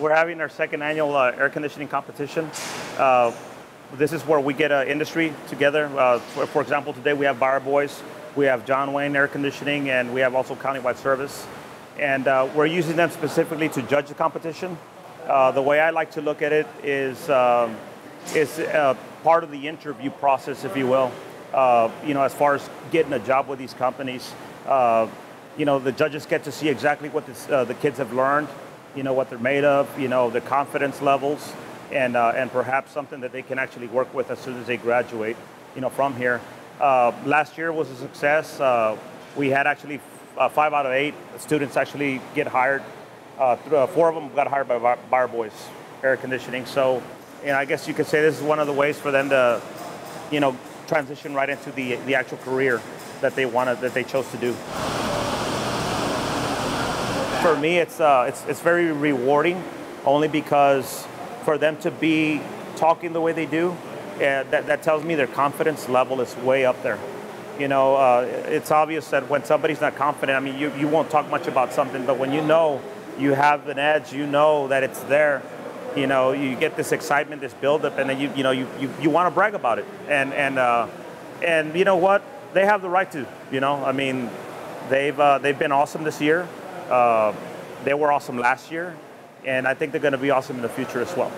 We're having our second annual uh, air conditioning competition. Uh, this is where we get uh, industry together. Uh, for, for, example, today we have Beyer Boys, we have Jon Wayne Air Conditioning, and we have also Countywide Service. And uh, we're using them specifically to judge the competition. Uh, the way I like to look at it is, um, is part of the interview process, if you will. you know, as far as getting a job with these companies, you know, the judges get to see exactly what this, the kids have learned you know, what they're made of, you know, the confidence levels, and, uh, and perhaps something that they can actually work with as soon as they graduate, you know, from here. Uh, last year was a success. Uh, we had actually uh, five out of eight students actually get hired. Uh, uh, four of them got hired by Beyer, Beyer Boys Air Conditioning. So, and I guess you could say this is one of the ways for them to, you know, transition right into the, the actual career that they wanted, that they chose to do for me, it's, uh, it's, it's very rewarding only because for them to be talking the way they do, uh, that, that tells me their confidence level is way up there. You know, uh, it's obvious that when somebody's not confident, I mean, you, you won't talk much about something, but when you know you have an edge, you know that it's there, you know, you get this excitement, this buildup, and then you, you know, you, you, you want to brag about it. And, and, uh, and you know what? They have the right to, you know, I mean, they've, uh, they've been awesome this year. Uh, they were awesome last year, and I think they're going to be awesome in the future as well.